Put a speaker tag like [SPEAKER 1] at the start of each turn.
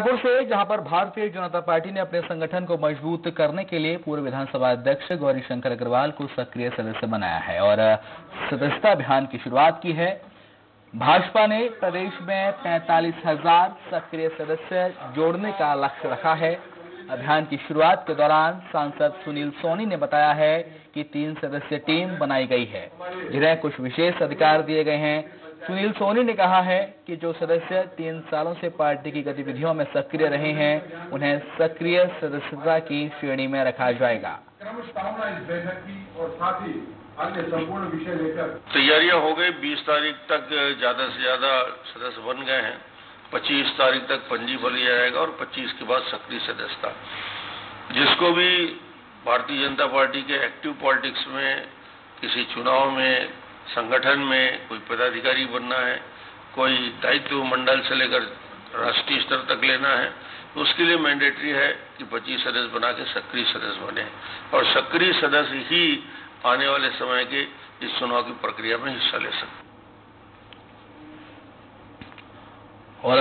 [SPEAKER 1] रायपुर से, जहाँ पर भारतीय जनता पार्टी ने अपने संगठन को मज़बूत करने के लिए पूर्व विधानसभा अध्यक्ष गौरी शंकर अग्रवाल को सक्रिय सदस्य बनाया है और सदस्यता अभियान की शुरुआत की है। भाजपा ने प्रदेश में पैंतालीस हज़ार सक्रिय सदस्य जोड़ने का लक्ष्य रखा है। अभियान की शुरुआत के दौरान सांसद सुनील सोनी ने बताया है कि तीन सदस्य टीम बनाई गई है। जिन्हें कुछ विशेष अधिकार दिए गए हैं। सुनील सोनी ने कहा है कि जो सदस्य तीन सालों से पार्टी की गतिविधियों में सक्रिय रहे हैं, उन्हें सक्रिय सदस्यता की श्रेणी में रखा जाएगा।
[SPEAKER 2] तैयारियाँ हो गई। 20 तारीख तक ज़्यादा से ज़्यादा सदस्य बन गए हैं। 25 तारीख तक पंजी भर लिया जाएगा और 25 के बाद सक्रिय सदस्यता। जिसको भी भारतीय जनता पार्टी के एक्टिव पॉलिटिक्स में, किसी चुनाव में संगठन में कोई पदाधिकारी बनना है, कोई दायित्व मंडल से लेकर राष्ट्रीय स्तर तक लेना है तो उसके लिए मैंडेटरी है कि 25 सदस्य बना के सक्रिय सदस्य बने। और सक्रिय सदस्य ही आने वाले समय के इस चुनाव की प्रक्रिया में हिस्सा ले सकते
[SPEAKER 1] और